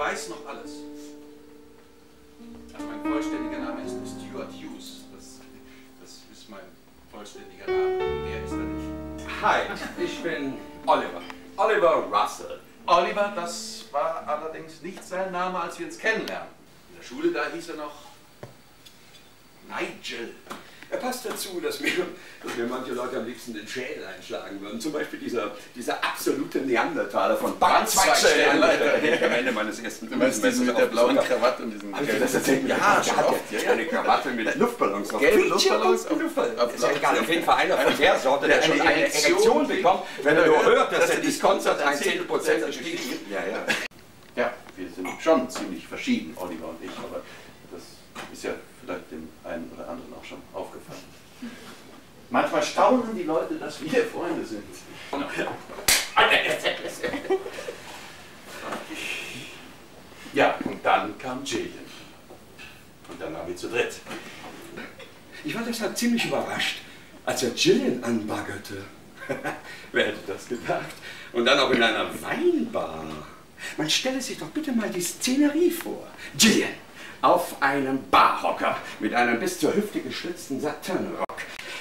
weiß noch alles. Also mein vollständiger Name ist Stuart Hughes. Das, das ist mein vollständiger Name. Der ist er nicht. Hi, ich bin Oliver. Oliver Russell. Oliver, das war allerdings nicht sein Name, als wir uns kennenlernen. In der Schule da hieß er noch Nigel. Er passt dazu, dass mir, dass mir manche Leute am liebsten den Schädel einschlagen würden. Zum Beispiel dieser, dieser absolute Neandertaler von ich am Ende meines ersten meinst diesen mit der blauen Krawatte und ich dir das erzählt? Ja, der schon hat oft, ja ja, eine Krawatte mit Luftballons drauf. Gelbe Luftballons auf- Luftballons. auf Ist ja egal, auf jeden Fall einer von der Sorte, der, schon eine Erektion bekommt, wenn er nur er hört, dass der der Diskonzert ein Diskonzert 10% ein gestiegen ist. Ja, ja. Ja, wir sind schon ziemlich verschieden, Oliver und ich, aber das ist ja vielleicht dem einen oder anderen auch schon aufgefallen. Manchmal staunen die Leute, dass wir Freunde sind. Ja, und dann kam Jillian. Und dann waren wir zu dritt. Ich war deshalb ziemlich überrascht, als er Gillian anbaggerte. Wer hätte das gedacht? Und dann auch in einer Weinbar. Man stelle sich doch bitte mal die Szenerie vor. Gillian auf einem Barhocker mit einem bis zur Hüfte geschlitzten Satinrock.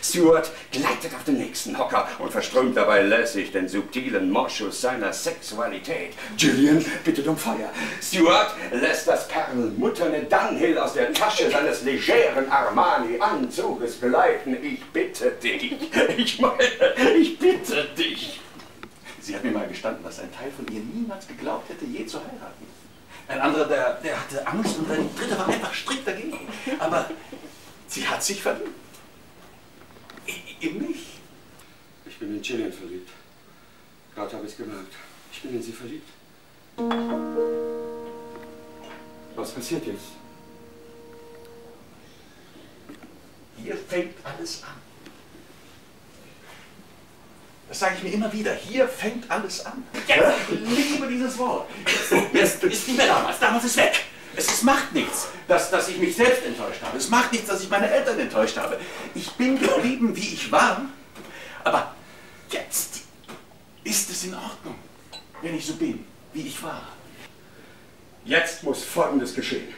Stuart gleitet auf den nächsten Hocker und verströmt dabei lässig den subtilen Moschus seiner Sexualität. Gillian bittet um Feuer. Stuart lässt das perlmutterne Dunhill aus der Tasche seines legeren Armani-Anzuges gleiten. Ich bitte dich. Ich meine, ich bitte dich. Sie hat mir mal gestanden, dass ein Teil von ihr niemals geglaubt hätte, je zu heiraten. Ein anderer, der, der hatte Angst und ein dritter war einfach strikt dagegen. Aber sie hat sich verliebt. In mich. Ich bin in Gillian verliebt. Gerade habe ich es gemerkt. Ich bin in sie verliebt. Was passiert jetzt? Hier fängt alles an. Das sage ich mir immer wieder. Hier fängt alles an. Jetzt, ich liebe dieses Wort. Jetzt ist nicht mehr damals. Damals ist weg. Es, es macht nichts, dass, dass ich mich selbst enttäuscht habe. Es macht nichts, dass ich meine Eltern enttäuscht habe. Ich bin geblieben, wie ich war. Aber jetzt ist es in Ordnung, wenn ich so bin, wie ich war. Jetzt muss Folgendes geschehen.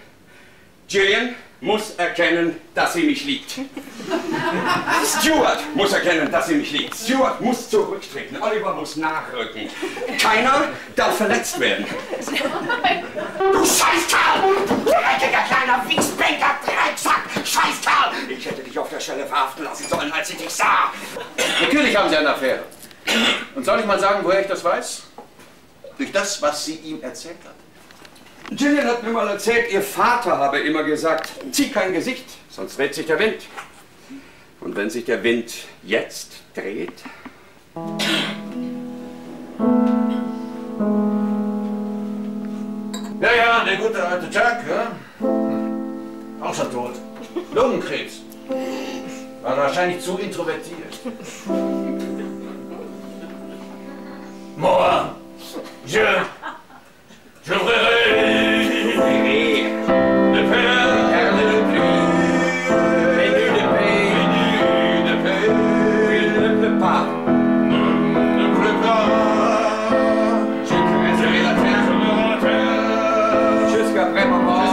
Gillian muss erkennen, dass sie mich liebt. Stuart muss erkennen, dass sie mich liebt. Stuart muss zurücktreten. Oliver muss nachrücken. Keiner darf verletzt werden. Du Scheißkerl! Du dreckiger kleiner Wichsbänker, Drecksack! Scheißkerl! Ich hätte dich auf der Stelle verhaften lassen sollen, als ich dich sah. Natürlich haben sie eine Affäre. Und soll ich mal sagen, woher ich das weiß? Durch das, was sie ihm erzählt hat. Gillian hat mir mal erzählt, ihr Vater habe immer gesagt, zieh kein Gesicht, sonst dreht sich der Wind. Und wenn sich der Wind jetzt dreht, Ja, ja, der gute alte Jack, ja? Auch schon tot. Lungenkrebs. War wahrscheinlich zu introvertiert. Moi, je 来，宝宝